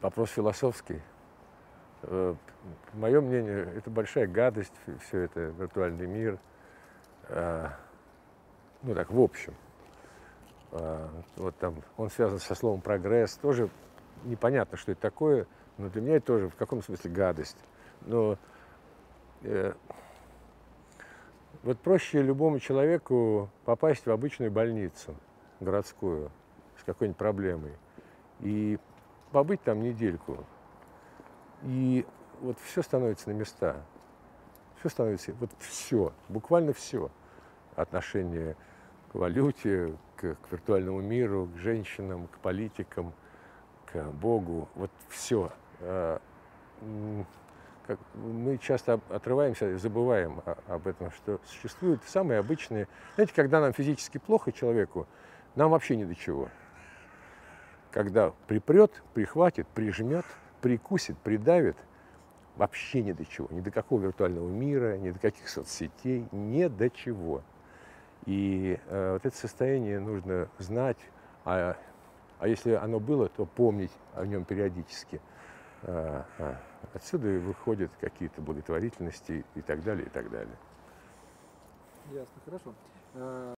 вопрос философский. Э, Мое мнение, это большая гадость, все это виртуальный мир. Э, ну так, в общем. Э, Вот там, он связан со словом прогресс, тоже непонятно, что это такое, но для меня это тоже в каком смысле гадость. Но э, вот проще любому человеку попасть в обычную больницу городскую с какой-нибудь проблемой и побыть там недельку. И вот все становится на места. Все становится, вот все, буквально все. Отношение к валюте, к, к виртуальному миру, к женщинам, к политикам, к Богу. Вот все. Как, мы часто отрываемся и забываем об этом, что существуют самые обычные... Знаете, когда нам физически плохо человеку, нам вообще ни до чего. Когда припрет, прихватит, прижмет, прикусит, придавит, вообще ни до чего. Ни до какого виртуального мира, ни до каких соцсетей, ни до чего. И э, вот это состояние нужно знать, а, а если оно было, то помнить о нем периодически. А, а. Отсюда и выходят какие-то благотворительности и так далее, и так далее. Ясно, хорошо. Э,